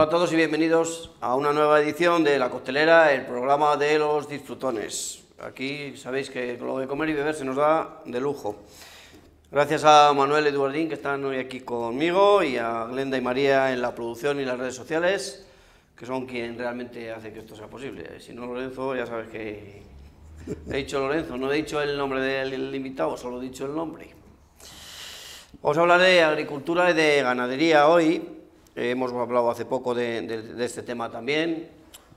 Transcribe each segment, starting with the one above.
Hola a todos y bienvenidos a una nueva edición de La Costelera, el programa de los disfrutones. Aquí sabéis que lo de comer y beber se nos da de lujo. Gracias a Manuel Eduardín que están hoy aquí conmigo y a Glenda y María en la producción y las redes sociales, que son quien realmente hace que esto sea posible. Si no, Lorenzo, ya sabes que he dicho Lorenzo, no he dicho el nombre del invitado, solo he dicho el nombre. Vamos a hablar de agricultura y de ganadería hoy hemos hablado hace poco de, este tema también,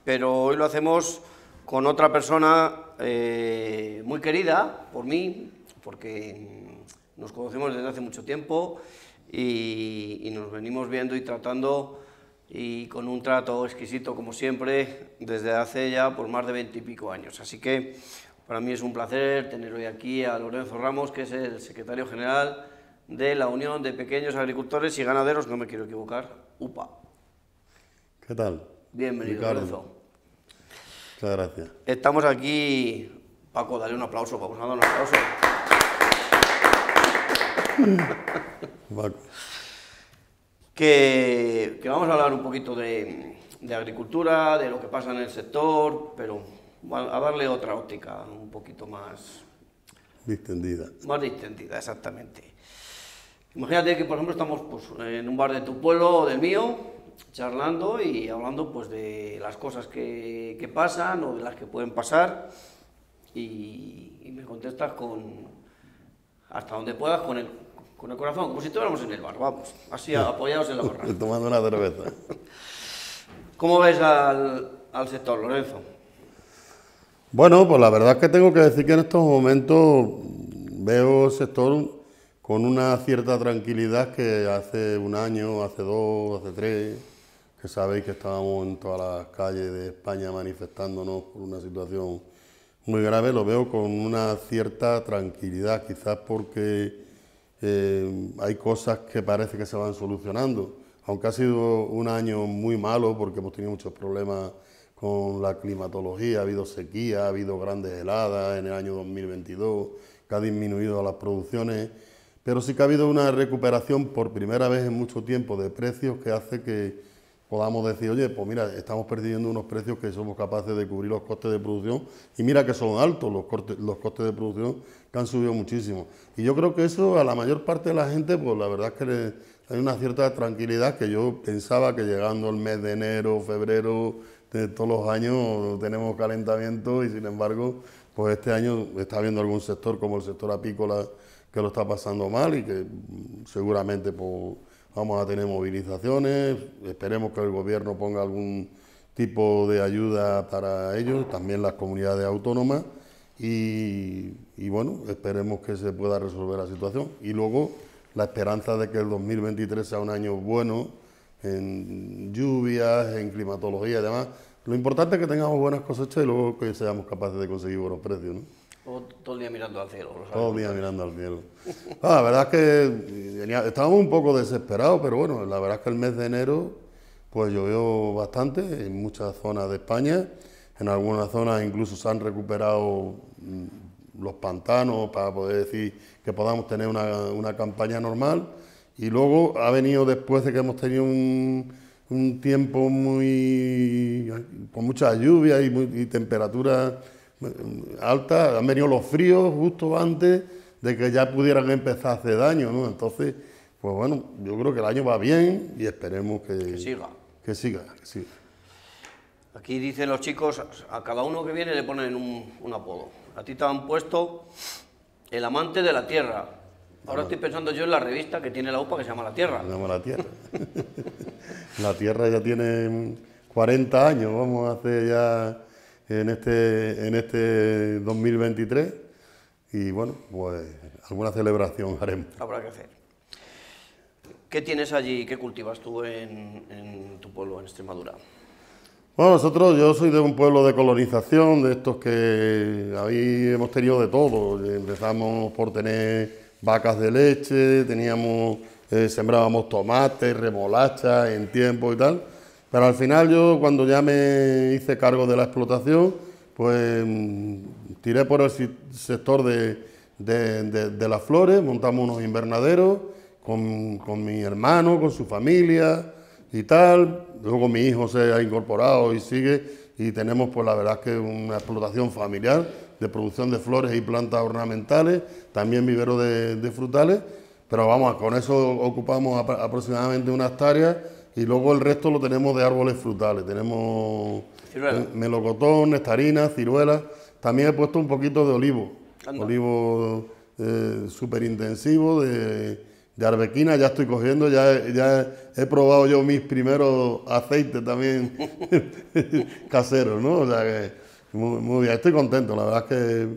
pero hoy lo hacemos con otra persona eh, muy querida por mí, porque nos conocemos desde hace mucho tiempo y, nos venimos viendo y tratando y con un trato exquisito como siempre desde hace ya por más de veintipico años. Así que para mí es un placer tener hoy aquí a Lorenzo Ramos, que es el secretario general de la Unión de Pequeños Agricultores y Ganaderos, no me quiero equivocar, UPA. ¿Qué tal? Bienvenido, Lorenzo. Muchas gracias. Estamos aquí. Paco, dale un aplauso. Vamos a dar un aplauso. que, vamos a hablar un poquito de, agricultura, de lo que pasa en el sector, pero a darle otra óptica un poquito más... Distendida. Más distendida, exactamente. Imagínate que, por ejemplo, estamos pues, en un bar de tu pueblo o del mío, charlando y hablando pues, de las cosas que, que pasan o de las que pueden pasar y, me contestas con hasta donde puedas con el, con el corazón, como si estuviéramos en el bar, vamos, así apoyados en la barra. Tomando una cerveza. ¿Cómo ves al, al sector, Lorenzo? Bueno, pues la verdad es que tengo que decir que en estos momentos veo el sector con una cierta tranquilidad que hace un año, hace dos, hace tres, que sabéis que estábamos en todas las calles de España manifestándonos por una situación muy grave, lo veo con una cierta tranquilidad, quizás porque eh, hay cosas que parece que se van solucionando, aunque ha sido un año muy malo porque hemos tenido muchos problemas con la climatología, ha habido sequía, ha habido grandes heladas en el año 2022, que ha disminuido las producciones pero sí que ha habido una recuperación por primera vez en mucho tiempo de precios que hace que podamos decir, oye, pues mira, estamos perdiendo unos precios que somos capaces de cubrir los costes de producción y mira que son altos los, los costes de producción que han subido muchísimo. Y yo creo que eso a la mayor parte de la gente, pues la verdad es que hay una cierta tranquilidad que yo pensaba que llegando el mes de enero, febrero, de todos los años tenemos calentamiento y sin embargo, pues este año está habiendo algún sector como el sector apícola que lo está pasando mal y que seguramente pues, vamos a tener movilizaciones, esperemos que el gobierno ponga algún tipo de ayuda para ellos, también las comunidades autónomas y, bueno, esperemos que se pueda resolver la situación. Y luego la esperanza de que el 2023 sea un año bueno en lluvias, en climatología y demás. Lo importante es que tengamos buenas cosechas y luego que seamos capaces de conseguir buenos precios. Todo el día mirando al cielo. todo el día mirando al cielo. Ah, la verdad es que estábamos un poco desesperados, pero bueno, la verdad es que el mes de enero pues llovió bastante en muchas zonas de España. En algunas zonas incluso se han recuperado mm, los pantanos para poder decir que podamos tener una, campaña normal. Y luego ha venido después de que hemos tenido un, tiempo muy con mucha lluvia y, y temperaturas alta, han venido los fríos justo antes de que ya pudieran empezar a hacer daño, ¿no? Entonces, pues bueno, yo creo que el año va bien y esperemos que, que siga. Que siga, que siga. Aquí dicen los chicos, a cada uno que viene le ponen un, apodo. A ti te han puesto el amante de la tierra. Ahora estoy pensando yo en la revista que tiene la UPA que se llama La Tierra. Se llama La Tierra. la Tierra ya tiene 40 años, vamos a hacer ya en este, en este 2023 y bueno, pues alguna celebración haremos. Habrá que hacer. ¿Qué tienes allí, qué cultivas tú en, tu pueblo, en Extremadura? Bueno, nosotros, yo soy de un pueblo de colonización, de estos que ahí hemos tenido de todo. Empezamos por tener vacas de leche, teníamos, eh, sembrábamos tomates, remolachas en tiempo y tal. Pero al final yo cuando ya me hice cargo de la explotación, pues mm, tiré por el sector de, las flores, montamos unos invernaderos con, mi hermano, con su familia, y tal. Luego mi hijo se ha incorporado y sigue y tenemos pues la verdad que una explotación familiar de producción de flores y plantas ornamentales, también vivero de, frutales, pero vamos, con eso ocupamos aproximadamente una hectárea y luego el resto lo tenemos de árboles frutales. Tenemos melocotón, nectarinas, ciruelas. También he puesto un poquito de olivo, olivo eh, súper intensivo, de, de, arbequina. Ya estoy cogiendo, ya, ya he probado yo mis primeros aceites también caseros, ¿no? O sea que muy, bien, estoy contento. La verdad es que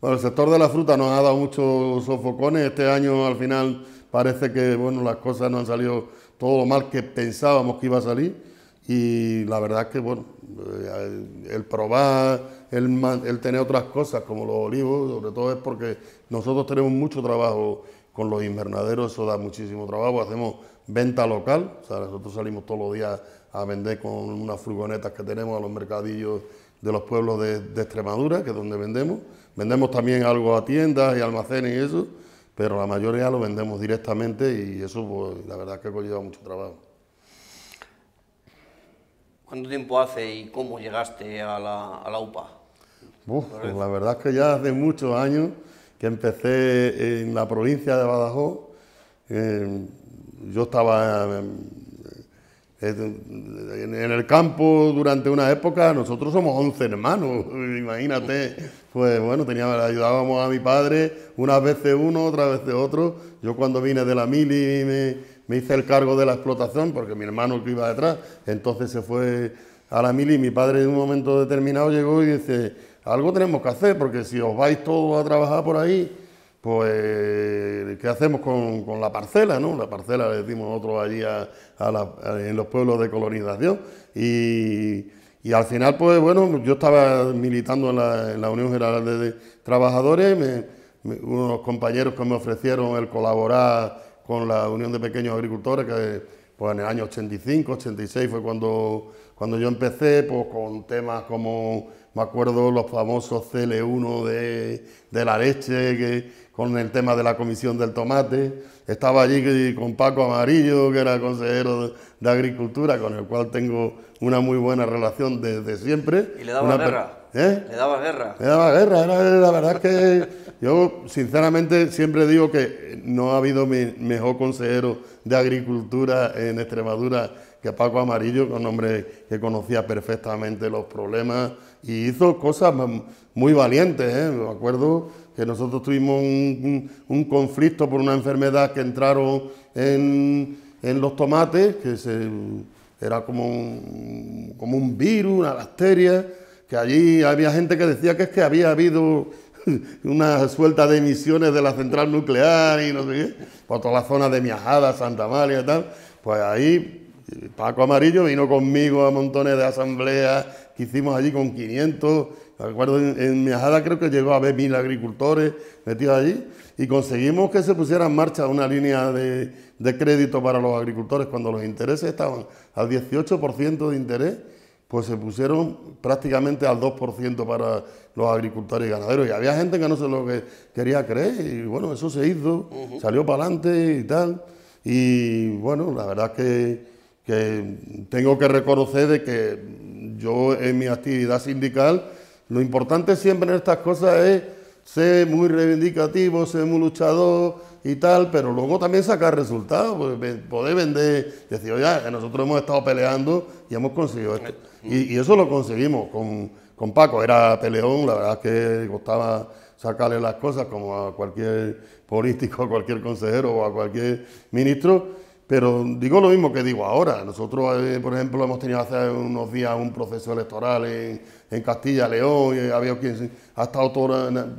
bueno, el sector de la fruta nos ha dado muchos sofocones. Este año al final parece que bueno, las cosas no han salido todo lo mal que pensábamos que iba a salir. Y la verdad es que bueno, eh, el, probar, el, tener otras cosas como los olivos, sobre todo es porque nosotros tenemos mucho trabajo con los invernaderos, eso da muchísimo trabajo, hacemos venta local, o sea, nosotros salimos todos los días a vender con unas furgonetas que tenemos a los mercadillos de los pueblos de Extremadura, que es donde vendemos. Vendemos también algo a tiendas y almacenes y eso, pero la mayoría lo vendemos directamente y eso, pues, la verdad es que conlleva mucho trabajo. ¿Cuánto tiempo hace y cómo llegaste a la, UPA? pues la verdad es que ya hace muchos años que empecé en la provincia de Badajoz. Eh, yo estaba en el campo durante una época, nosotros somos 11 hermanos, imagínate, pues bueno, teníamos, ayudábamos a mi padre, unas veces uno, otras veces otro. Yo cuando vine de la mili me, me hice el cargo de la explotación, porque mi hermano que iba detrás, entonces se fue a la mili. Y mi padre en un momento determinado llegó y dice, algo tenemos que hacer, porque si os vais todos a trabajar por ahí, pues, ¿qué hacemos con, la parcela? ¿no? La parcela le decimos nosotros allí a, en los pueblos de colonización. Y, al final, pues bueno, yo estaba militando en la, Unión General de, Trabajadores, unos compañeros que me ofrecieron el colaborar con la Unión de Pequeños Agricultores, que pues en el año 85, 86 fue cuando, cuando yo empecé, pues con temas como, me acuerdo, los famosos CL1 de, de la leche, que con el tema de la comisión del tomate. Estaba allí con Paco Amarillo, que era consejero de, Agricultura, con el cual tengo una muy buena relación desde siempre. ¿Y le daba guerra? ¿Eh? ¿Le daba guerra? Le daba guerra, la verdad es que yo sinceramente siempre digo que no ha habido mejor consejero de Agricultura en Extremadura que Paco Amarillo, un hombre que conocía perfectamente los problemas y hizo cosas muy valientes. ¿eh? Me acuerdo que nosotros tuvimos un, conflicto por una enfermedad que entraron en, los tomates, que se, era como un, como un virus, una bacteria, que allí había gente que decía que es que había habido una suelta de emisiones de la central nuclear y no sé qué, por toda la zona de Miajada, Santa María y tal, pues ahí Paco Amarillo vino conmigo a montones de asambleas que hicimos allí con 500 Recuerdo en, en Miajada creo que llegó a haber mil agricultores metidos allí y conseguimos que se pusiera en marcha una línea de, crédito para los agricultores cuando los intereses estaban al 18% de interés, pues se pusieron prácticamente al 2% para los agricultores y ganaderos. Y había gente que no se lo que quería creer y bueno, eso se hizo, salió para adelante y tal. Y bueno, la verdad que, que tengo que reconocer de que yo en mi actividad sindical lo importante siempre en estas cosas es ser muy reivindicativo, ser muy luchador y tal, pero luego también sacar resultados, pues, poder vender, decir, oye, nosotros hemos estado peleando y hemos conseguido esto. Y, eso lo conseguimos con, con, Paco, era peleón, la verdad es que costaba sacarle las cosas como a cualquier político, a cualquier consejero o a cualquier ministro, pero digo lo mismo que digo ahora. Nosotros, eh, por ejemplo, hemos tenido hace unos días un proceso electoral en, en Castilla, León, y había quien ha estado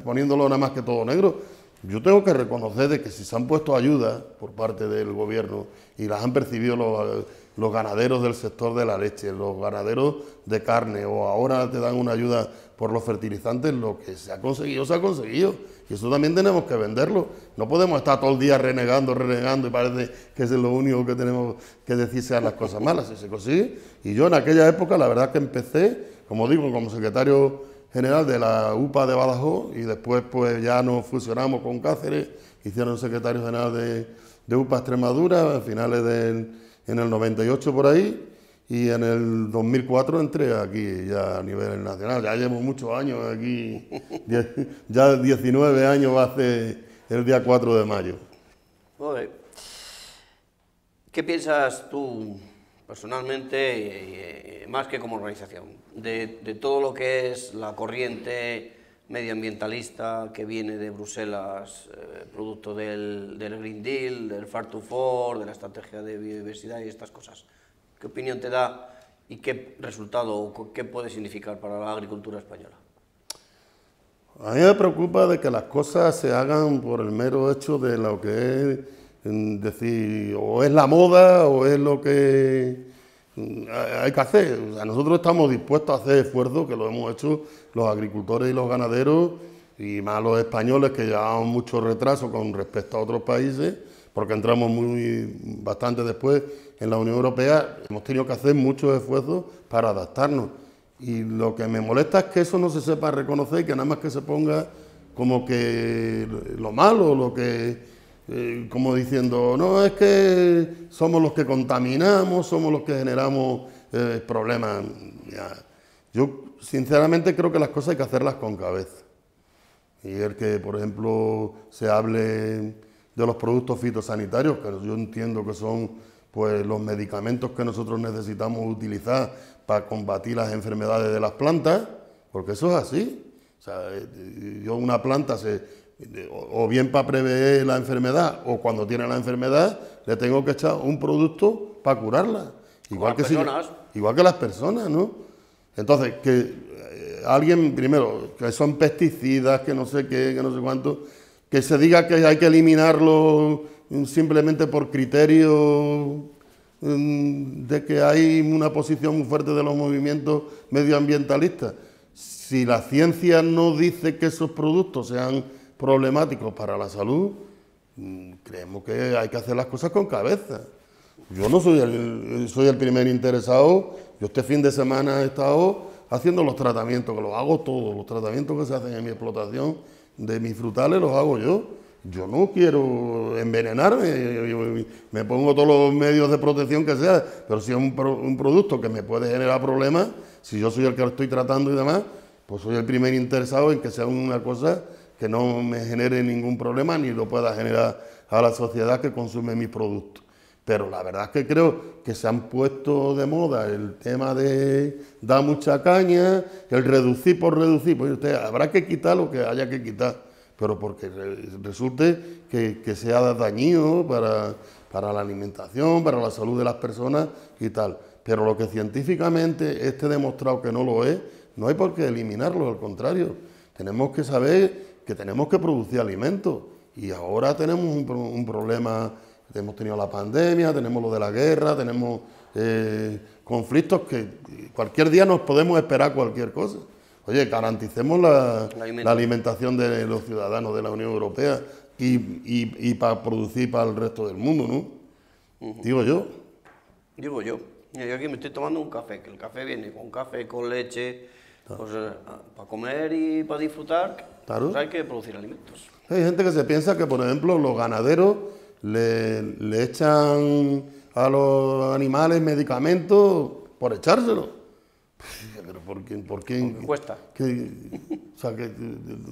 poniéndolo nada más que todo negro. Yo tengo que reconocer de que si se han puesto ayudas por parte del gobierno y las han percibido los, los ganaderos del sector de la leche, los ganaderos de carne, o ahora te dan una ayuda por los fertilizantes, lo que se ha conseguido, se ha conseguido. Y eso también tenemos que venderlo. No podemos estar todo el día renegando, renegando y parece que es lo único que tenemos que decir sean las cosas malas. Si se consigue. Y yo en aquella época, la verdad que empecé, como digo, como secretario general de la UPA de Badajoz y después pues ya nos fusionamos con Cáceres, hicieron secretario general de, de UPA Extremadura a finales del en el 98 por ahí y en el 2004 entré aquí ya a nivel nacional. Ya llevo muchos años aquí, ya 19 años hace el día 4 de mayo. ¿Qué piensas tú personalmente, más que como organización, de, todo lo que es la corriente medioambientalista que viene de Bruselas, eh, producto del, Green Deal, del Far to Four, de la estrategia de biodiversidad y estas cosas? ¿Qué opinión te da y qué resultado o qué puede significar para la agricultura española? A mí me preocupa de que las cosas se hagan por el mero hecho de lo que es decir, o es la moda o es lo que hay que hacer. nosotros estamos dispuestos a hacer esfuerzos, que lo hemos hecho los agricultores y los ganaderos, y más los españoles que llevamos mucho retraso con respecto a otros países, porque entramos muy bastante después en la Unión Europea, hemos tenido que hacer muchos esfuerzos para adaptarnos. Y lo que me molesta es que eso no se sepa reconocer y que nada más que se ponga como que lo malo, lo que eh, como diciendo, no, es que somos los que contaminamos, somos los que generamos eh, problemas. Yo sinceramente creo que las cosas hay que hacerlas con cabeza. Y el que, por ejemplo, se hable de los productos fitosanitarios, que yo entiendo que son pues, los medicamentos que nosotros necesitamos utilizar para combatir las enfermedades de las plantas, porque eso es así. O sea, eh, yo una planta se, o bien para prever la enfermedad o cuando tiene la enfermedad, le tengo que echar un producto para curarla. Igual que, igual que las personas, ¿no? Entonces, que eh, alguien, primero, que son pesticidas, que no sé qué, que no sé cuánto, que se diga que hay que eliminarlo simplemente por criterio mm, de que hay una posición muy fuerte de los movimientos medioambientalistas. Si la ciencia no dice que esos productos sean problemáticos para la salud, mm, creemos que hay que hacer las cosas con cabeza. Yo no soy el, soy el primer interesado, yo este fin de semana he estado haciendo los tratamientos, que los hago todos, los tratamientos que se hacen en mi explotación de mis frutales los hago yo. Yo no quiero envenenarme, me pongo todos los medios de protección que sea, pero si es un, un producto que me puede generar problemas, si yo soy el que lo estoy tratando y demás, pues soy el primer interesado en que sea una cosa que no me genere ningún problema ni lo pueda generar a la sociedad que consume mis productos. Pero la verdad es que creo que se han puesto de moda el tema de dar mucha caña, el reducir por reducir. Pues usted habrá que quitar lo que haya que quitar, pero porque resulte que, que sea dañino para, para la alimentación, para la salud de las personas y tal. Pero lo que científicamente esté demostrado que no lo es, no hay por qué eliminarlo, al contrario. Tenemos que saber que tenemos que producir alimentos. Y ahora tenemos un, problema, hemos tenido la pandemia, tenemos lo de la guerra, tenemos eh, conflictos que cualquier día nos podemos esperar cualquier cosa. Oye, garanticemos la, alimentación de los ciudadanos de la Unión Europea y, para producir para el resto del mundo, ¿no? Digo yo. Digo yo. Yo aquí me estoy tomando un café, que el café viene con café, con leche, pues, eh, para comer y para disfrutar, pues hay que producir alimentos. Hay gente que se piensa que, por ejemplo, los ganaderos le, echan a los animales medicamentos por echárselo. Pero ¿por qué? Por qué cuesta. o sea, que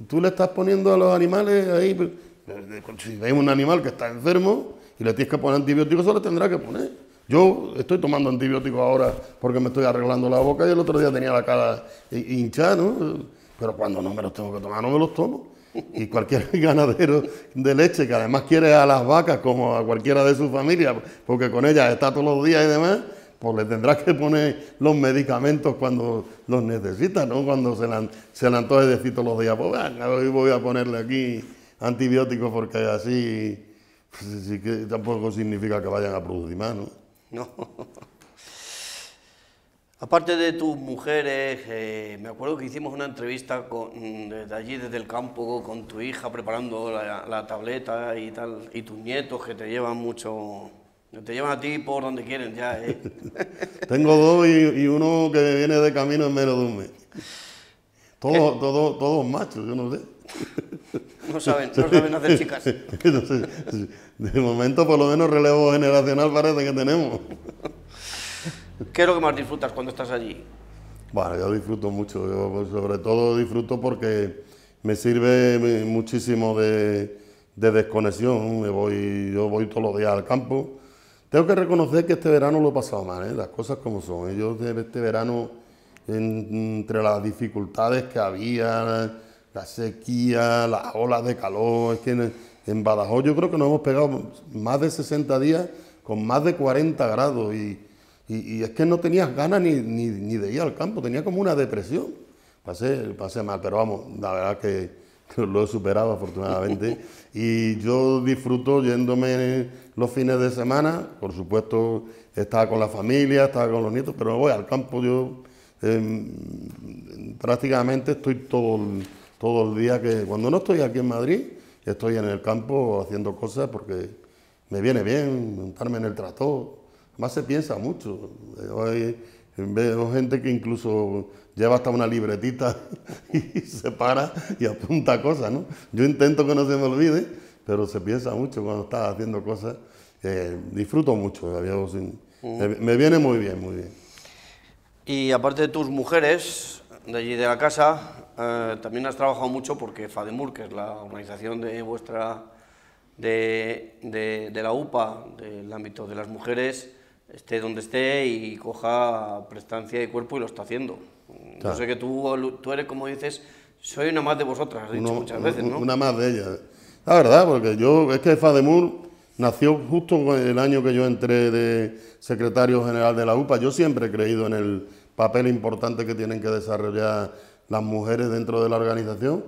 tú le estás poniendo a los animales ahí... Pues, si hay un animal que está enfermo y le tienes que poner antibióticos, eso le tendrá que poner. Yo estoy tomando antibióticos ahora porque me estoy arreglando la boca y el otro día tenía la cara hinchada, ¿no? Pero cuando no me los tengo que tomar, no me los tomo. Y cualquier ganadero de leche que además quiere a las vacas como a cualquiera de su familia, porque con ellas está todos los días y demás, pues le tendrá que poner los medicamentos cuando los necesita, ¿no? Cuando se le, se le antoje decir todos los días, pues venga, hoy voy a ponerle aquí antibióticos porque así pues, tampoco significa que vayan a producir más, ¿no? No. Aparte de tus mujeres, eh, me acuerdo que hicimos una entrevista con, desde allí, desde el campo, con tu hija preparando la, tableta y tal, y tus nietos que te llevan mucho, te llevan a ti por donde quieren ya. ¿eh? Tengo dos y, uno que viene de camino en menos de un mes. Todos, todos, todos machos, yo no sé. No saben, no saben hacer chicas. de momento, por lo menos, relevo generacional parece que tenemos. ¿Qué es lo que más disfrutas cuando estás allí? Bueno, yo disfruto mucho, yo sobre todo disfruto porque me sirve muchísimo de, desconexión, me voy, yo voy todos los días al campo. Tengo que reconocer que este verano lo he pasado mal, ¿eh? las cosas como son. Yo este verano, entre las dificultades que había, la sequía, las olas de calor, es que en, Badajoz yo creo que nos hemos pegado más de 60 días con más de 40 grados y y, es que no tenías ganas ni, ni, de ir al campo, tenía como una depresión. Pasé, pasé mal, pero vamos, la verdad que, lo he superado afortunadamente. y yo disfruto yéndome los fines de semana, por supuesto estaba con la familia, estaba con los nietos, pero voy al campo yo em, prácticamente estoy todo, todo el día que, cuando no estoy aquí en Madrid, estoy en el campo haciendo cosas porque me viene bien montarme en el tractor más se piensa mucho. veo gente que incluso lleva hasta una libretita y se para y apunta cosas, ¿no? Yo intento que no se me olvide, pero se piensa mucho cuando estás haciendo cosas. disfruto mucho, me, viene muy bien, muy bien. Y aparte de tus mujeres, de allí de la casa, eh, también has trabajado mucho porque FADEMUR, que es la organización de vuestra, de, de la UPA, del ámbito de las mujeres, esté donde esté y coja prestancia de cuerpo y lo está haciendo. No sé que tú, tú eres, como dices, soy una más de vosotras, has dicho muchas veces, ¿no? Una más de ellas. La verdad, porque yo, es que Fademur nació justo el año que yo entré de secretario general de la UPA. Yo siempre he creído en el papel importante que tienen que desarrollar las mujeres dentro de la organización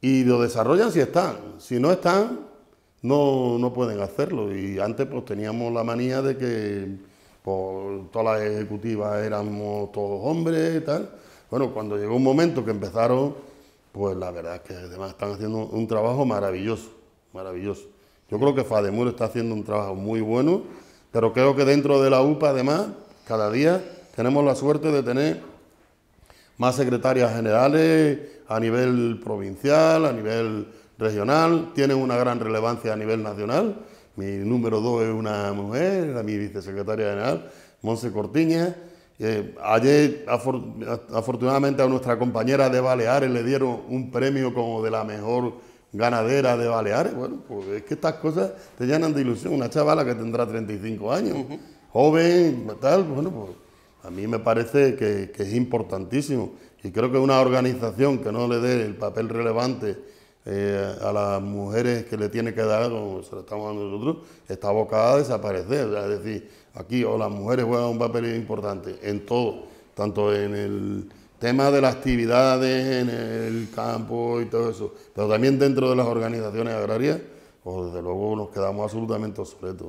y lo desarrollan si están. Si no están, no, no pueden hacerlo. Y antes pues teníamos la manía de que por todas las ejecutivas éramos todos hombres y tal. Bueno, cuando llegó un momento que empezaron, pues la verdad es que además están haciendo un trabajo maravilloso, maravilloso. Yo creo que Fademur está haciendo un trabajo muy bueno, pero creo que dentro de la UPA además, cada día tenemos la suerte de tener más secretarias generales a nivel provincial, a nivel regional, tienen una gran relevancia a nivel nacional mi número dos es una mujer, era mi vicesecretaria general, Monse Cortiña. Eh, ayer, afortunadamente, a nuestra compañera de Baleares le dieron un premio como de la mejor ganadera de Baleares. Bueno, pues es que estas cosas te llenan de ilusión. Una chavala que tendrá 35 años, joven, tal, bueno, pues a mí me parece que, es importantísimo. Y creo que una organización que no le dé el papel relevante eh, a las mujeres que le tiene que dar, como se lo estamos dando nosotros, está abocada a desaparecer. es decir, aquí o las mujeres juegan un papel importante en todo, tanto en el tema de las actividades en el campo y todo eso, pero también dentro de las organizaciones agrarias, pues desde luego nos quedamos absolutamente obsoletos.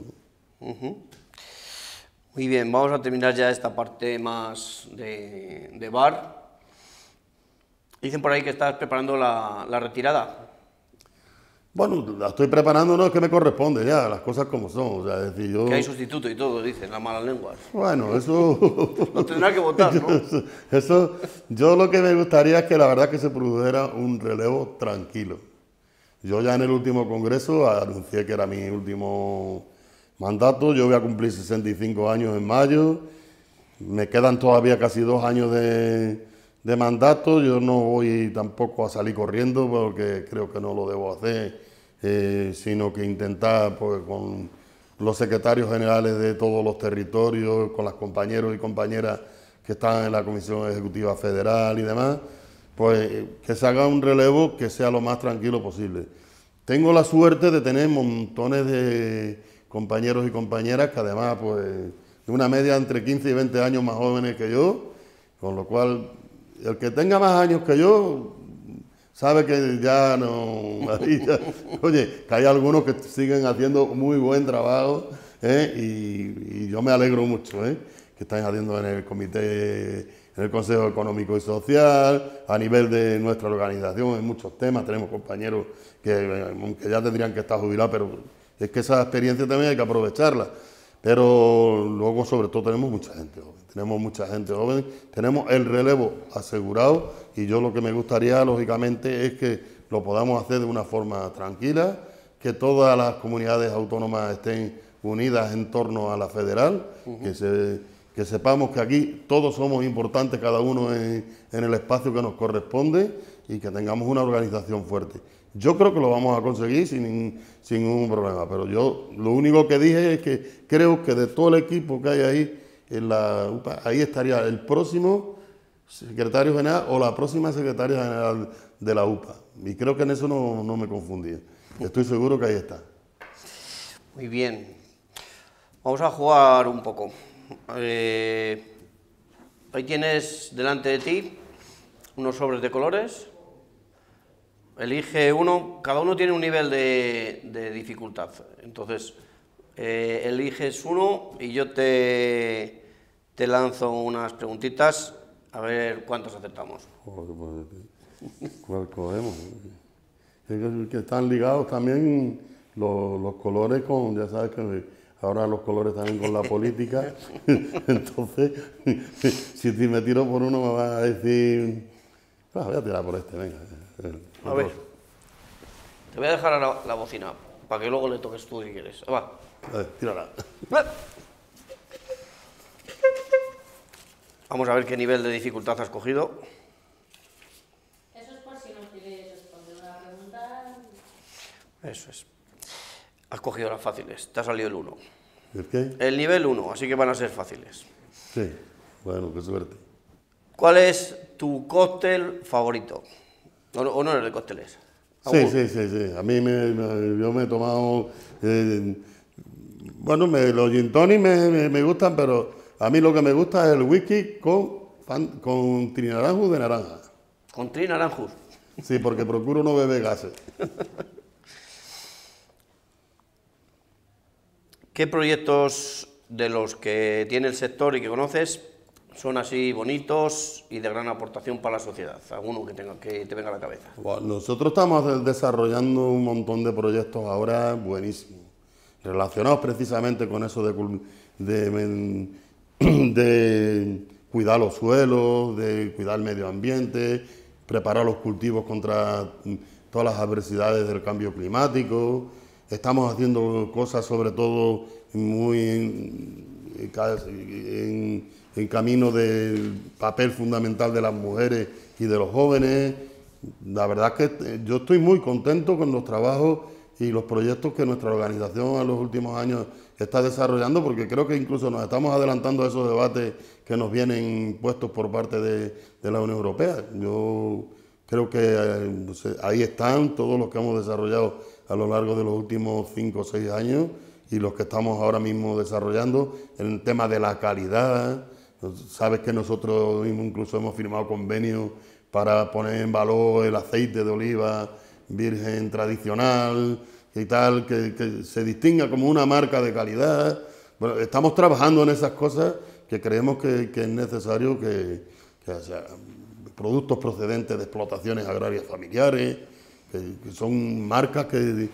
Muy bien, vamos a terminar ya esta parte más de, de bar. Dicen por ahí que estás preparando la, retirada. Bueno, la estoy preparando, no es que me corresponde ya, las cosas como son. O sea, decir, yo... Que hay sustituto y todo, dicen las malas lenguas. Bueno, eso... Lo tendrá que votar, ¿no? Eso, yo lo que me gustaría es que la verdad que se produjera un relevo tranquilo. Yo ya en el último congreso anuncié que era mi último mandato, yo voy a cumplir 65 años en mayo, me quedan todavía casi dos años de de mandato. Yo no voy tampoco a salir corriendo porque creo que no lo debo hacer, eh, sino que intentar pues, con los secretarios generales de todos los territorios, con las compañeros y compañeras que están en la Comisión Ejecutiva Federal y demás, pues que se haga un relevo que sea lo más tranquilo posible. Tengo la suerte de tener montones de compañeros y compañeras que además, pues, de una media entre 15 y 20 años más jóvenes que yo, con lo cual el que tenga más años que yo sabe que ya no. oye, que hay algunos que siguen haciendo muy buen trabajo ¿eh? y, yo me alegro mucho ¿eh? que están haciendo en el comité, en el Consejo Económico y Social, a nivel de nuestra organización en muchos temas. Tenemos compañeros que, que ya tendrían que estar jubilados, pero es que esa experiencia también hay que aprovecharla. Pero luego, sobre todo, tenemos mucha gente joven. Tenemos mucha gente joven, tenemos el relevo asegurado y yo lo que me gustaría, lógicamente, es que lo podamos hacer de una forma tranquila, que todas las comunidades autónomas estén unidas en torno a la federal, que, se, que sepamos que aquí todos somos importantes, cada uno en, en el espacio que nos corresponde y que tengamos una organización fuerte. Yo creo que lo vamos a conseguir sin, sin ningún problema, pero yo lo único que dije es que creo que de todo el equipo que hay ahí, en la UPA, ahí estaría el próximo secretario general o la próxima secretaria general de la UPA. Y creo que en eso no, no me confundí. Estoy seguro que ahí está. Muy bien. Vamos a jugar un poco. Eh, ahí tienes delante de ti unos sobres de colores. Elige uno, cada uno tiene un nivel de, dificultad. Entonces, eh, eliges uno y yo te, te lanzo unas preguntitas a ver cuántos acertamos. ¿Cuál cogemos? que están ligados también los, los, colores con, ya sabes que ahora los colores también con la política. Entonces, si me tiro por uno me van a decir, ah, voy a tirar por este, venga. A ver, te voy a dejar la, la bocina para que luego le toques tú si quieres. Va. A ver, tírala. Vamos a ver qué nivel de dificultad has cogido. Eso es por si no quieres responder una pregunta. Eso es. Has cogido las fáciles, te ha salido el 1. ¿El qué? El nivel 1, así que van a ser fáciles. Sí, bueno, qué suerte. ¿Cuál es tu cóctel favorito? ¿O no, eres de cócteles? Sí, sí, sí, sí. A mí me, yo me he tomado... Eh, bueno, me, los gin tonic me, me, gustan, pero a mí lo que me gusta es el whisky con, con trinaranjus de naranja. ¿Con trinaranjus? Sí, porque procuro no beber gases. ¿Qué proyectos de los que tiene el sector y que conoces son así bonitos y de gran aportación para la sociedad? ¿Alguno que, tenga, que te venga a la cabeza? nosotros estamos desarrollando un montón de proyectos ahora buenísimos, relacionados precisamente con eso de, cuidar los suelos, de cuidar el medio ambiente, preparar los cultivos contra todas las adversidades del cambio climático. Estamos haciendo cosas sobre todo muy en, en camino del papel fundamental de las mujeres y de los jóvenes. La verdad es que yo estoy muy contento con los trabajos y los proyectos que nuestra organización en los últimos años está desarrollando, porque creo que incluso nos estamos adelantando a esos debates que nos vienen puestos por parte de, la Unión Europea. Yo creo que eh, ahí están todos los que hemos desarrollado a lo largo de los últimos cinco o seis años y los que estamos ahora mismo desarrollando en el tema de la calidad, Sabes que nosotros incluso hemos firmado convenios para poner en valor el aceite de oliva virgen tradicional y tal, que, se distinga como una marca de calidad. Bueno, estamos trabajando en esas cosas que creemos que, es necesario que, productos procedentes de explotaciones agrarias familiares, que, son marcas que,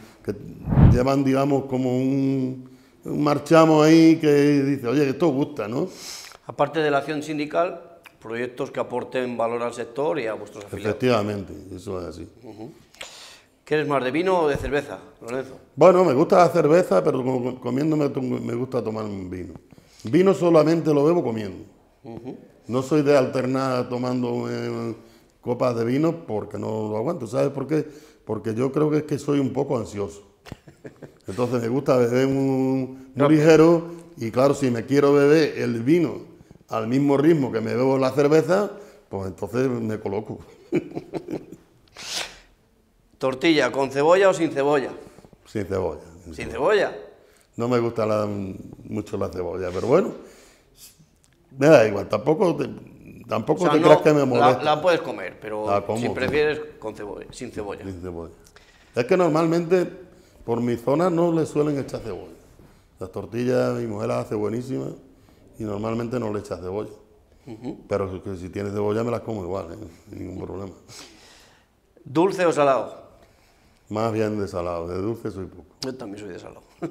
llevan, digamos, como un, un marchamo ahí que dice, oye, esto gusta, ¿no? Aparte de la acción sindical, proyectos que aporten valor al sector y a vuestros afiliados. Efectivamente, eso es así. ¿Quieres más de vino o de cerveza, Lorenzo? Bueno, me gusta la cerveza, pero comiéndome me gusta tomar un vino. Vino solamente lo bebo comiendo. No soy de alternar tomando eh, copas de vino porque no lo aguanto. ¿Sabes por qué? Porque yo creo que es que soy un poco ansioso. Entonces me gusta beber muy, ligero y claro, si me quiero beber el vino al mismo ritmo que me bebo la cerveza, pues entonces me coloco. ¿Tortilla con cebolla o sin cebolla? Sin cebolla. ¿Sin, cebolla? No me gusta mucho la cebolla, pero bueno, me da igual, tampoco te, tampoco te creas que me molesta. La, puedes comer, pero si prefieres con cebolla, sin cebolla. Sin cebolla. Es que normalmente por mi zona no le suelen echar cebolla. Las tortillas mi mujer las hace buenísimas y normalmente no le echa cebolla. Pero si tiene cebolla me las como igual, ¿eh? ningún problema. ¿Dulce o salado? Más bien de salado, de dulce soy poco. Yo también soy de salado.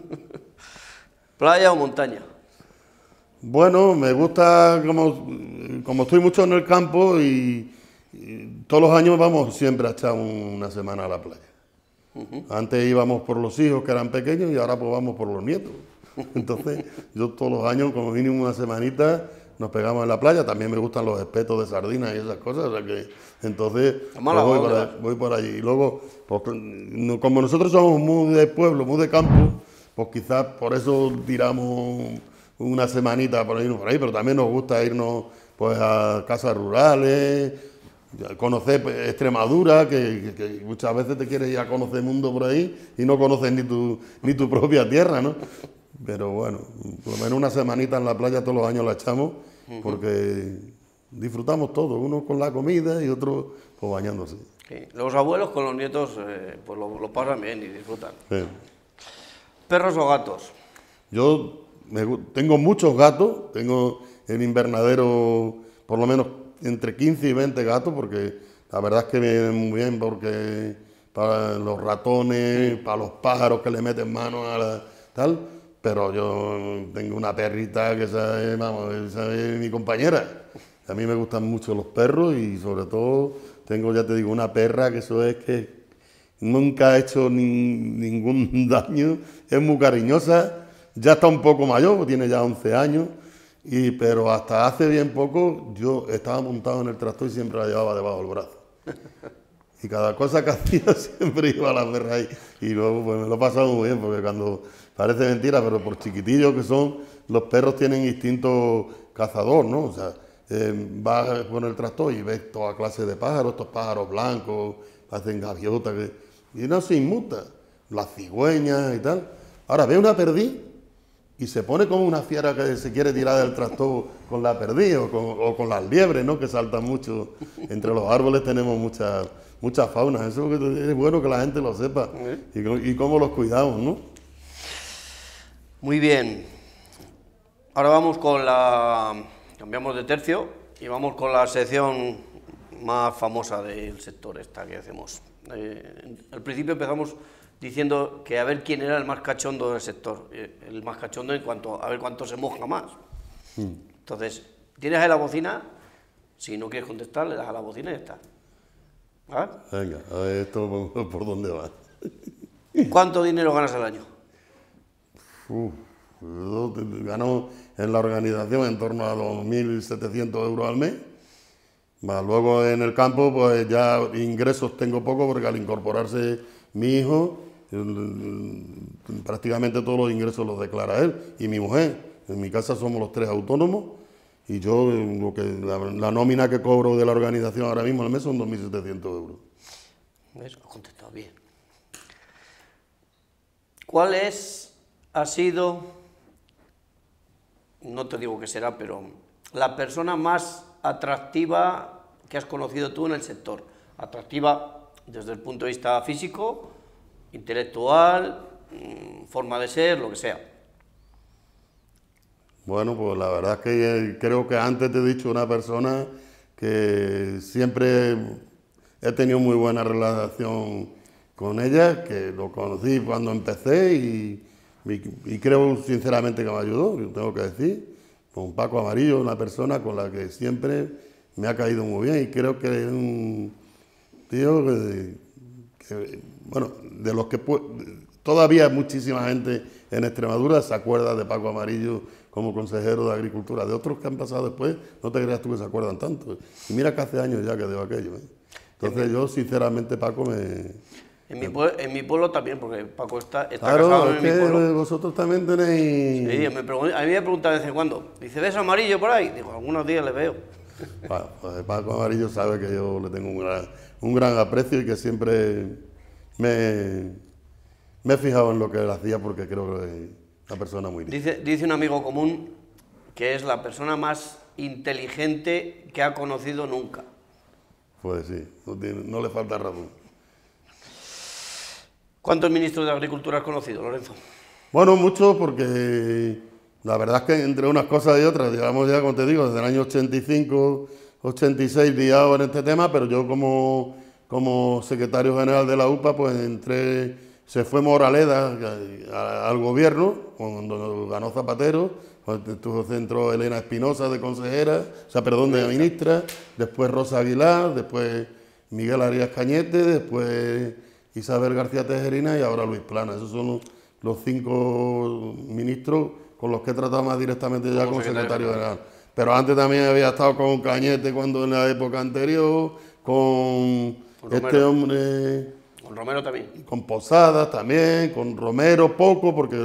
¿Playa o montaña? Bueno, me gusta, como, como estoy mucho en el campo y, y todos los años vamos siempre a echar una semana a la playa. Antes íbamos por los hijos que eran pequeños y ahora pues vamos por los nietos. Entonces, yo todos los años, como mínimo una semanita, nos pegamos en la playa. También me gustan los espetos de sardinas y esas cosas. O sea que, entonces, pues voy, por allí, voy, por allí. Y luego, pues, como nosotros somos muy de pueblo, muy de campo, pues quizás por eso tiramos una semanita por irnos por ahí, pero también nos gusta irnos pues a casas rurales, conocer pues, Extremadura, que, muchas veces te quieres ir a conocer mundo por ahí y no conoces ni tu, ni tu propia tierra, ¿no? Pero bueno, por lo menos una semanita en la playa todos los años la echamos porque disfrutamos todos, uno con la comida y otro pues, bañándose. Los abuelos con los nietos eh, pues lo, pasan bien y disfrutan. ¿Perros o gatos? Yo tengo muchos gatos, tengo en invernadero por lo menos entre 15 y 20 gatos, porque la verdad es que vienen muy bien, porque para los ratones, para los pájaros que le meten mano a la tal, pero yo tengo una perrita que sabe, vamos, es mi compañera. A mí me gustan mucho los perros y sobre todo tengo, ya te digo, una perra que eso es que nunca ha hecho ningún daño, es muy cariñosa, ya está un poco mayor, tiene ya 11 años y, pero hasta hace bien poco yo estaba montado en el tractor y siempre la llevaba debajo del brazo. Y cada cosa que hacía siempre iba a la perra ahí. Y luego pues me lo he muy bien, porque cuando parece mentira, pero por chiquitillos que son, los perros tienen instinto cazador, ¿no? O sea, eh, vas con el tractor y ves toda clase de pájaros, estos pájaros blancos, hacen gaviotas, y no se inmuta, las cigüeñas y tal. Ahora ve una perdiz y se pone como una fiera que se quiere tirar del tractor con la perdiz o con, las liebres, ¿no? Que saltan mucho. Entre los árboles tenemos muchas mucha fauna. Eso es bueno que la gente lo sepa y, cómo los cuidamos, ¿no? Muy bien. Ahora vamos con la... Cambiamos de tercio y vamos con la sección más famosa del sector esta que hacemos. Eh, al principio empezamos diciendo que a ver quién era el más cachondo del sector, eh, el más cachondo en cuanto a ver cuánto se moja más. Hmm. Entonces, tienes ahí la bocina, si no quieres contestar, le das a la bocina y ya está. ¿Ah? Venga, a ver esto por dónde va. ¿Cuánto dinero ganas al año? Gano en la organización en torno a los 1.700 euros al mes. Luego en el campo, pues ya ingresos tengo poco porque al incorporarse mi hijo, prácticamente todos los ingresos los declara él y mi mujer. En mi casa somos los tres autónomos y yo lo que la, nómina que cobro de la organización ahora mismo al mes son 2.700 euros. Eso ha contestado bien. ¿Cuál es, ha sido, no te digo que será, pero la persona más atractiva que has conocido tú en el sector? Atractiva desde el punto de vista físico, intelectual, mm, forma de ser, lo que sea. Bueno, pues la verdad es que creo que antes te he dicho una persona que siempre he tenido muy buena relación con ella, que lo conocí cuando empecé y, creo sinceramente que me ayudó, tengo que decir, con Paco Amarillo, una persona con la que siempre me ha caído muy bien y creo que es un tío que bueno, de los que todavía muchísima gente en Extremadura se acuerda de Paco Amarillo como consejero de Agricultura. De otros que han pasado después, no te creas tú que se acuerdan tanto. Y mira que hace años ya que dio aquello. ¿eh? Entonces yo, sinceramente, Paco, me... En mi, pueblo, en mi pueblo también, porque Paco está, está claro, casado en mi pueblo. vosotros también tenéis... Sí, me a mí me pregunta de vez en cuando, dice, ¿ves amarillo por ahí? Digo, algunos días le veo. Bueno, pues Paco Amarillo sabe que yo le tengo un gran, un gran aprecio y que siempre me, me, he fijado en lo que él hacía porque creo que es una persona muy Dice, dice un amigo común que es la persona más inteligente que ha conocido nunca. Pues sí, no, le falta razón. ¿Cuántos ministros de Agricultura has conocido, Lorenzo? Bueno, muchos porque la verdad es que entre unas cosas y otras, digamos ya, como te digo, desde el año 85, 86 liado en este tema, pero yo como como secretario general de la UPA, pues entré, se fue Moraleda al gobierno, cuando ganó Zapatero, Cuando estuvo centro Elena Espinosa de consejera, o sea, perdón, de ministra, después Rosa Aguilar, después Miguel Arias Cañete, después Isabel García Tejerina y ahora Luis Plana. Esos son los, los cinco ministros con los que he tratado más directamente ya Como secretario general. Pero antes también había estado con Cañete cuando en la época anterior, con, Con este hombre, Con Romero también. con Posadas también, con Romero poco, porque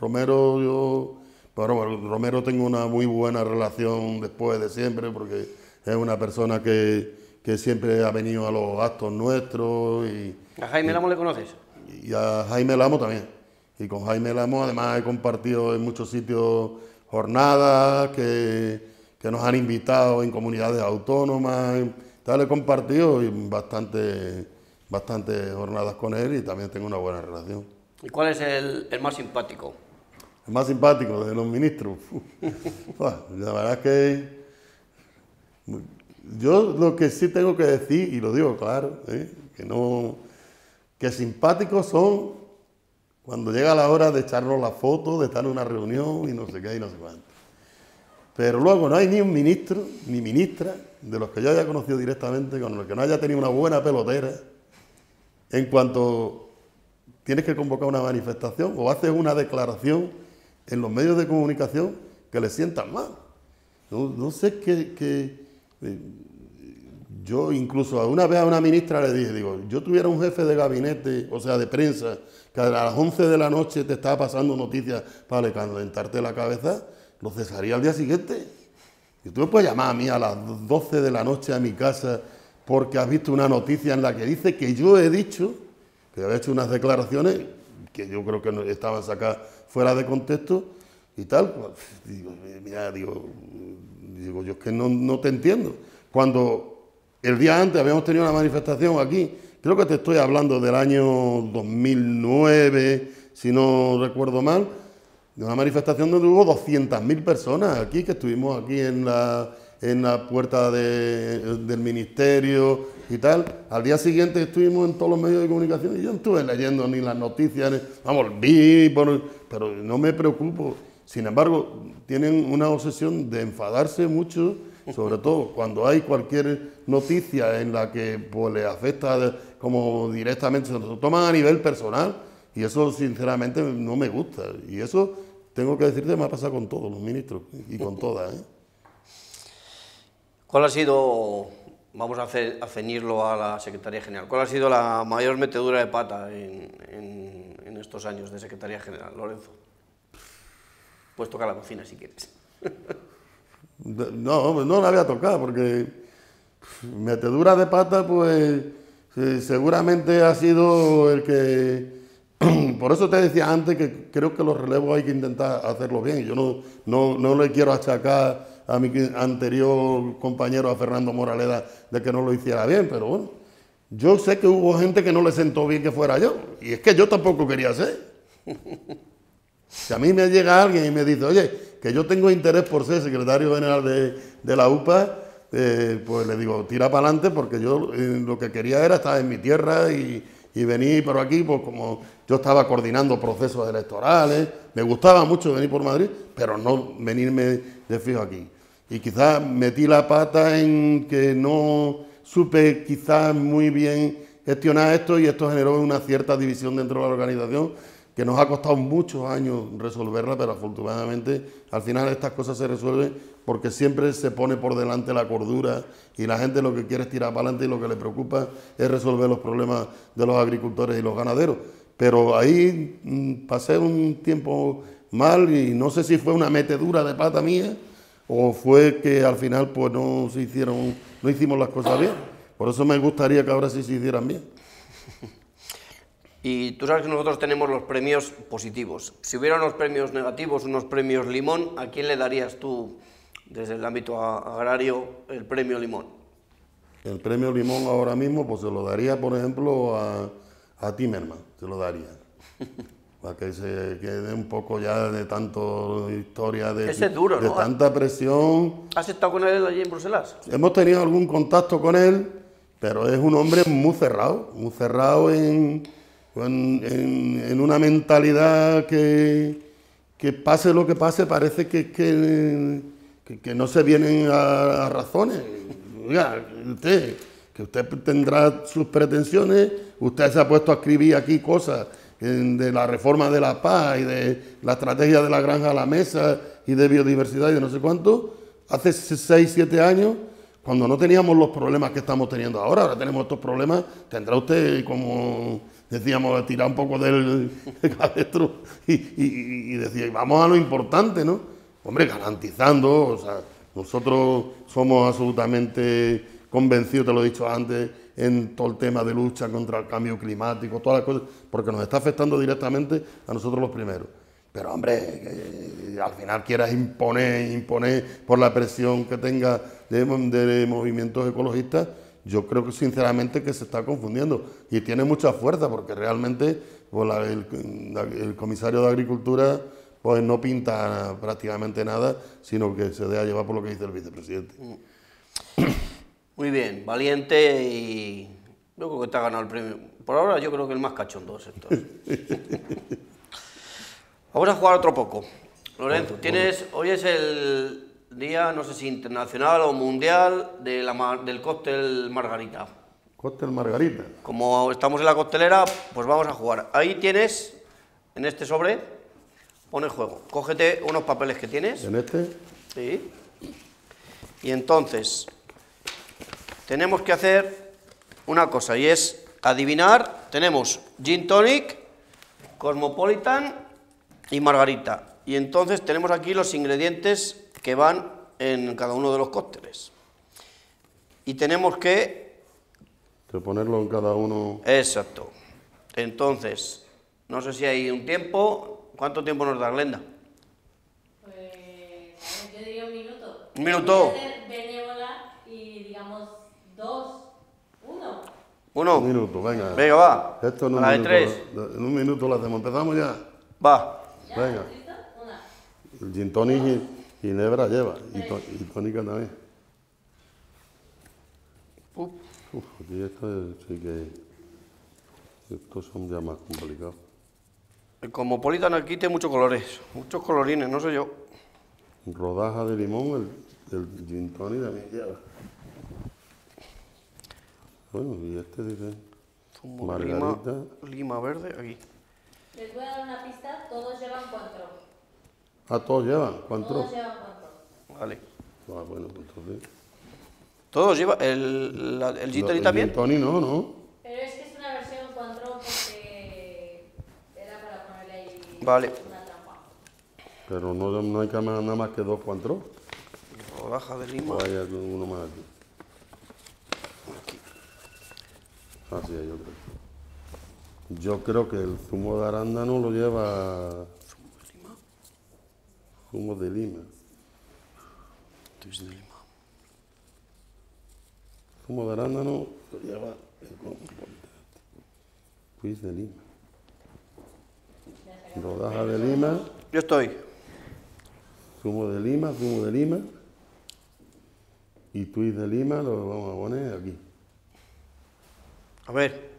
Romero yo, pero bueno, Romero tengo una muy buena relación después de siempre, porque es una persona que, que siempre ha venido a los actos nuestros y, ¿A Jaime Lamo le conoces? y a Jaime Lamo también. Y con Jaime Lamo además he compartido en muchos sitios jornadas que, que nos han invitado en comunidades autónomas. y Tal, he compartido y bastante, bastante jornadas con él y también tengo una buena relación. ¿Y cuál es el, el más simpático? El más simpático de los ministros. La verdad es que yo lo que sí tengo que decir, y lo digo claro, ¿eh? que no que simpáticos son cuando llega la hora de echarnos la foto, de estar en una reunión y no sé qué y no sé cuánto. Pero luego no hay ni un ministro ni ministra de los que yo haya conocido directamente, con los que no haya tenido una buena pelotera, en cuanto tienes que convocar una manifestación o haces una declaración en los medios de comunicación que le sientan mal. No, sé qué, yo incluso una vez a una ministra le dije, digo, yo tuviera un jefe de gabinete, o sea, de prensa, que a las 11 de la noche te estaba pasando noticias para calentarte la cabeza, lo cesaría al día siguiente. Y tú me puedes llamar a mí a las 12 de la noche a mi casa porque has visto una noticia en la que dice que yo he dicho, que había hecho unas declaraciones que yo creo que estaban sacadas fuera de contexto y tal. Pues, digo, mira, digo, digo, yo es que no, no te entiendo. Cuando el día antes habíamos tenido una manifestación aquí, creo que te estoy hablando del año 2009, si no recuerdo mal, de una manifestación donde hubo 200.000 personas aquí, que estuvimos aquí en la, en la puerta de- del ministerio y tal. Al día siguiente estuvimos en todos los medios de comunicación y yo no estuve leyendo ni las noticias, ni- vamos, vi, pero no me preocupo. Sin embargo, tienen una obsesión de enfadarse mucho, sobre todo cuando hay cualquier noticia en la que pues, le afecta como directamente, se lo toman a nivel personal y eso sinceramente no me gusta. Y eso tengo que decirte, me ha pasado con todos los ministros y con todas. ¿eh? ¿Cuál ha sido, vamos a, hacer, a ceñirlo a la Secretaría General, cuál ha sido la mayor metedura de pata en estos años de Secretaría General, Lorenzo? Puedes tocar la cocina si quieres. No, pues no la había tocado porque metedura de pata, pues seguramente ha sido el que... Por eso te decía antes que creo que los relevos hay que intentar hacerlo bien. Yo no, no, no le quiero achacar a mi anterior compañero, a Fernando Moraleda, de que no lo hiciera bien, pero bueno, yo sé que hubo gente que no le sentó bien que fuera yo. Y es que yo tampoco quería ser. Si a mí me llega alguien y me dice, oye, que yo tengo interés por ser secretario general de, de la UPA, eh, pues le digo, tira para adelante porque yo eh, lo que quería era estar en mi tierra y, y venir por aquí, pues como yo estaba coordinando procesos electorales, me gustaba mucho venir por Madrid, pero no venirme de fijo aquí. Y quizás metí la pata en que no supe quizás muy bien gestionar esto y esto generó una cierta división dentro de la organización que nos ha costado muchos años resolverla, pero afortunadamente al final estas cosas se resuelven porque siempre se pone por delante la cordura y la gente lo que quiere es tirar para adelante y lo que le preocupa es resolver los problemas de los agricultores y los ganaderos. Pero ahí mm, pasé un tiempo mal y no sé si fue una metedura de pata mía o fue que al final pues no se hicieron, no hicimos las cosas bien. Por eso me gustaría que ahora sí se hicieran bien. Y tú sabes que nosotros tenemos los premios positivos. Si hubiera unos premios negativos, unos premios limón, ¿a quién le darías tú, desde el ámbito agrario, el premio limón? El premio Limón ahora mismo, pues se lo daría, por ejemplo, a, a Timerman, se lo daría. Para que se quede un poco ya de tanto historia, de, Ese es duro, de ¿no? tanta presión. ¿Has estado con él allí en Bruselas? Hemos tenido algún contacto con él, pero es un hombre muy cerrado, muy cerrado en, en, en- una mentalidad que, que pase lo que pase, parece que, que, que- no se vienen a, a razones. Oiga, usted, que usted tendrá sus pretensiones, usted se ha puesto a escribir aquí cosas eh, de la reforma de la paz y de la estrategia de la granja a la mesa y de biodiversidad y de no sé cuánto, hace 6, 7 años, cuando no teníamos los problemas que estamos teniendo ahora, ahora tenemos estos problemas, tendrá usted como decíamos, tirar un poco del cabestro y, y, y vamos a lo importante, ¿no? Hombre, garantizando, o sea, nosotros somos absolutamente convencidos, te lo he dicho antes, en todo el tema de lucha contra el cambio climático, todas las cosas, porque nos está afectando directamente a nosotros los primeros. Pero hombre, que al final quieras imponer, imponer por la presión que tenga de movimientos ecologistas, yo creo que sinceramente que se está confundiendo y tiene mucha fuerza porque realmente pues, la- el, el comisario de Agricultura pues no pinta prácticamente nada, sino que se deja llevar por lo que dice el vicepresidente. Muy bien, valiente y yo creo que te ha ganado el premio. Por ahora yo creo que el más cachondo del sector. Vamos a jugar otro poco. Lorenzo, tienes, hoy es el día, no sé si internacional o mundial, de la del cóctel Margarita. Cóctel Margarita. Como estamos en la coctelera, pues vamos a jugar. Ahí tienes, en este sobre, pone juego. Cógete unos papeles que tienes. En este, Sí. Y entonces, tenemos que hacer una cosa y es adivinar. Tenemos Gin Tonic, Cosmopolitan y Margarita. Y entonces tenemos aquí los ingredientes que van en cada uno de los cócteles. Y tenemos que que ponerlo en cada uno. Exacto. Entonces, no sé si hay un tiempo. ¿Cuánto tiempo nos da Glenda? Pues, yo diría un minuto. Un minuto. Voy a ser benévola y digamos dos, uno. Uno. Un minuto, venga. Venga, va. Esto en un, la de minuto, tres. en un minuto lo hacemos. Empezamos ya. Va. ¿Ya? Venga. ¿Listo? Una. El gin tonic y, y nebra lleva. Y, to- y tónica también. Uf. Uf, aquí esto es- sí que... Estos son ya más complicados. El Cosmopolitan aquí tiene muchos colores, muchos colorines, no sé yo. Rodaja de limón, el, el gin tonic también lleva. Bueno, y este dice... Zumo de lima, Margarita. lima verde, aquí. Les voy a dar una pista, todos llevan cuatro. Ah, todos llevan. ¿Cuántos? Todos llevan cuatro. Vale. Ah, bueno, pues entonces... Todos lleva el, la- el gin el también. gin tonic no, ¿no? Pero es que es una versión cuatro porque era para ponerle ahí Vale. una trampa. Pero no, no hay que nada más que dos cuantros. Rodaja de lima. Hay algún- uno más aquí. Ah, sí, yo creo. Yo creo que el zumo de arándano lo lleva... Zumo de lima. Twist de lima. Zumo de arándano lo lleva... el Twist de lima. Rodaja de lima, Yo estoy. zumo de lima, zumo de lima. Y twist de lima lo vamos a poner aquí. A ver.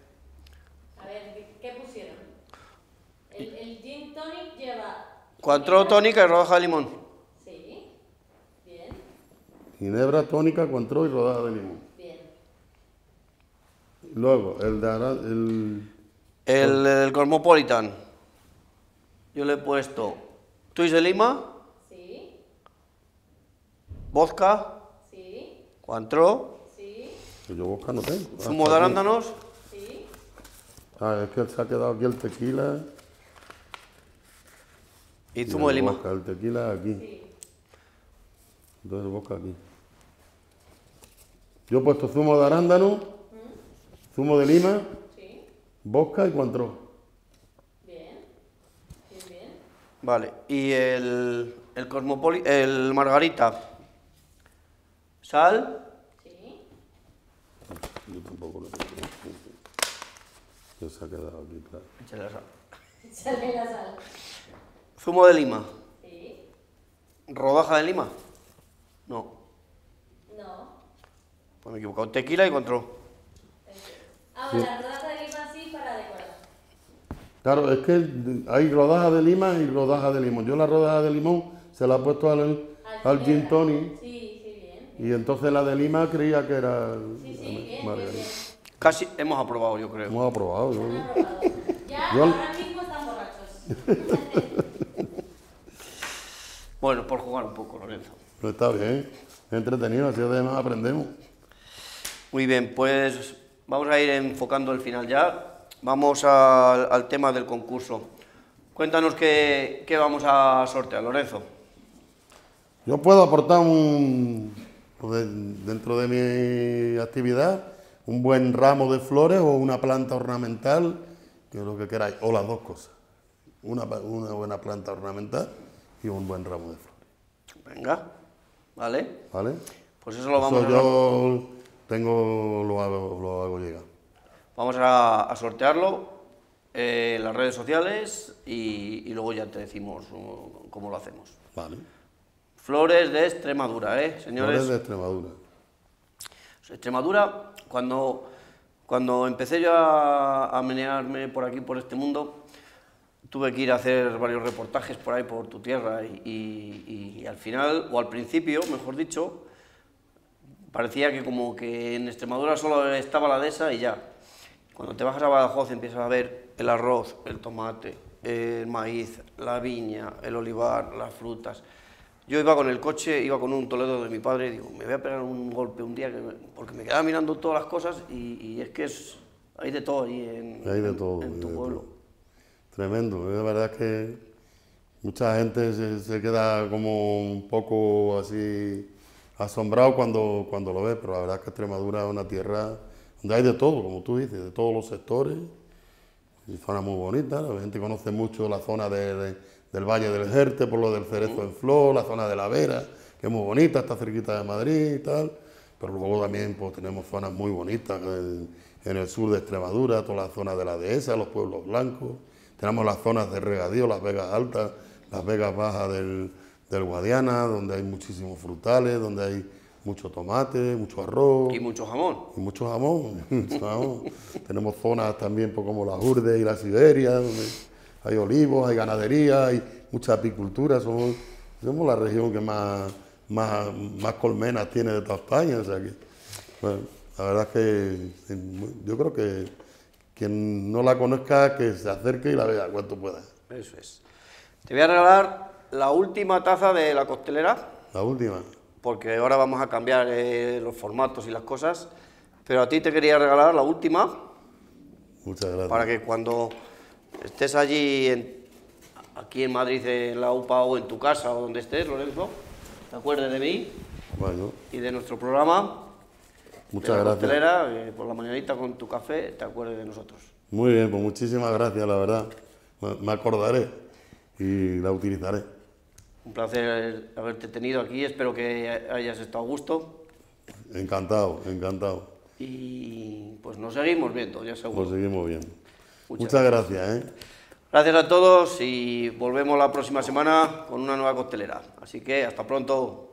A ver, ¿qué- ¿qué pusieron? El, el gin tonic lleva... Cuatro tónica y rodaja de limón. Sí. Bien, Ginebra tónica, cuantro y rodaja de limón. bien. Luego, el de ara- el, El, el Cosmopolitan. Yo le he puesto twist de lima, Sí, vodka, sí, cuantro, sí, que yo boca no tengo. Zumo de arándanos. sí. Ah, es que se ha quedado aquí el tequila. Y zumo de lima. vodka, el tequila aquí. Sí. Entonces el vodka aquí. Yo he puesto zumo de arándano, zumo de lima, Sí, vodka y cuantro. bien, bien, bien. Vale. Y el, el Cosmopoli, el Margarita. Sal. Sí, Yo tampoco lo tengo. Que se ha quedado aquí, claro. Échale la sal. sale la sal. Zumo de lima. Sí, Rodaja de lima. No. no. Pues me he equivocado. Tequila y control. Ahora, rodaja de lima sí para decorar. Claro, es que hay rodajas de lima y rodajas de limón. Yo la rodaja de limón se la he puesto al, al gin tonic Sí, sí, bien. y entonces la de lima creía que era Sí, sí, bien, bien. Casi hemos aprobado, yo creo. Hemos aprobado. yo- aprobado. Ya Yo- ahora mismo están borrachos. Bueno, por jugar un poco, Lorenzo. Pero está bien, entretenido, así además aprendemos. Muy bien, pues vamos a ir enfocando el final ya. Vamos al, al tema del concurso. Cuéntanos qué, qué vamos a sortear, Lorenzo. Yo puedo aportar un, de- dentro de mi actividad un buen ramo de flores o una planta ornamental, que es lo que queráis, o las dos cosas. Una, una buena planta ornamental y un buen ramo de flores. Venga, ¿vale? ¿Vale? Pues eso lo vamos, Eso a, yo tengo, lo hago, lo hago llegar. vamos a, a sortearlo eh, en las redes sociales y, y luego ya te decimos cómo lo hacemos. Vale. Flores de Extremadura, ¿eh, señores? Flores de Extremadura. Extremadura, cuando, cuando empecé yo a, a menearme por aquí, por este mundo, tuve que ir a hacer varios reportajes por ahí, por tu tierra, y, y- y al final, o al principio, mejor dicho, parecía que como que en Extremadura solo estaba la dehesa y ya. Cuando te bajas a Badajoz empiezas a ver el arroz, el tomate, el maíz, la viña, el olivar, las frutas. Yo iba con el coche, iba con un Toledo de mi padre y digo, me voy a pegar un golpe un día, que me- porque me quedaba mirando todas las cosas y, y es que es, hay de todo allí en, Hay de en- todo, en hay tu pueblo. Tremendo, la verdad es que mucha gente se, queda como un poco así asombrado cuando, cuando lo ve, pero la verdad es que Extremadura es una tierra donde hay de todo, como tú dices, de todos los sectores, y zona muy bonita, la gente conoce mucho la zona de- de- del Valle del Jerte, por lo del cerezo en flor, la zona de la Vera, que es muy bonita, está cerquita de Madrid y tal, pero luego también pues, tenemos zonas muy bonitas en el sur de Extremadura, toda la zona de la dehesa, los pueblos blancos, tenemos las zonas de regadío, las Vegas Altas, las Vegas Bajas del, del Guadiana, donde hay muchísimos frutales, donde hay mucho tomate, mucho arroz. Y mucho jamón. Y mucho jamón, mucho jamón. Tenemos zonas también pues, como las Urdes y la Siberia, donde hay olivos, hay ganadería, hay mucha apicultura. Somos, somos la región que más, más, más colmenas tiene de toda España. O sea que, bueno, la verdad es que yo creo que quien no la conozca, que se acerque y la vea cuanto pueda. Eso es. Te voy a regalar la última taza de la costelera, La última. porque ahora vamos a cambiar eh, los formatos y las cosas, pero a ti te quería regalar la última Muchas gracias. para que cuando estés allí, en- aquí en Madrid, en la UPA o en tu casa o donde estés, Lorenzo, te acuerdes de mí Bueno, y de nuestro programa. Muchas de la gracias. costelera, eh, por la mañanita con tu café, te acuerdes de nosotros. Muy bien, pues muchísimas gracias, la verdad. Me- acordaré y la utilizaré. Un placer haberte tenido aquí, espero que hayas estado a gusto Encantado, encantado. y pues nos seguimos viendo, ya seguro. Lo seguimos viendo. Muchas Muchas, gracias, ¿eh? Gracias a todos y volvemos la próxima semana con una nueva costelera. Así que hasta pronto.